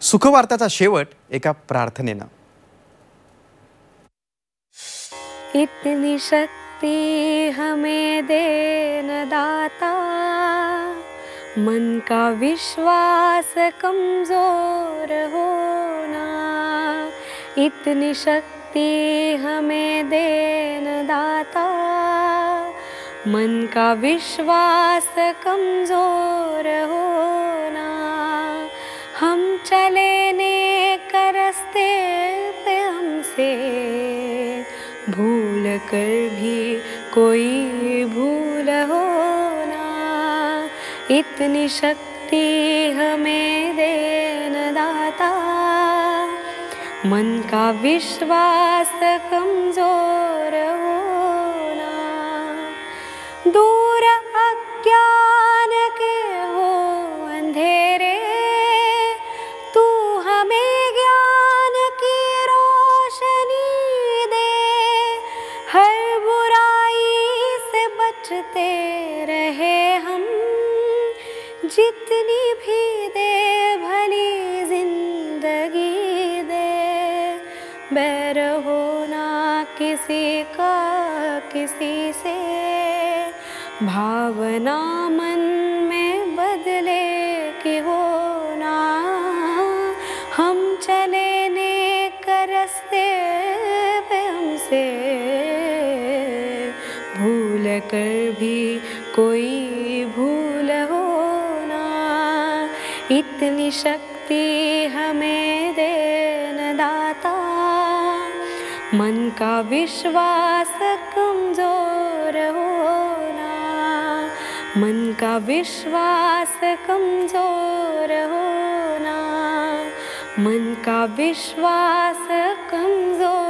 सुखवार्ताचा शेवट एका प्रार्थनेनं. इतनी शक्ति हमें देन दाता मन का विश्वास कमजोर होना। इतनी शक्ति हमें देन दाता मन का विश्वास कमजोर होना। हम चले नेक रस्ते पे हमसे भूल कर भी कोई भूल हो ना इतनी शक्ति हमें देन दाता, मन का विश्वास कमज़ोर से रहे हम। जितनी भी दे भली ज़िंदगी दे, बैर होना किसी का किसी से। भावना मन में बदले की होना हम चले नेक रस्ते पे हमसे। भूल कर भी कोई भूल होना इतनी शक्ति हमें देन दाता। मन का विश्वास कमज़ोर होना मन का विश्वास कमज़ोर होना मन का विश्वास कमज़ोर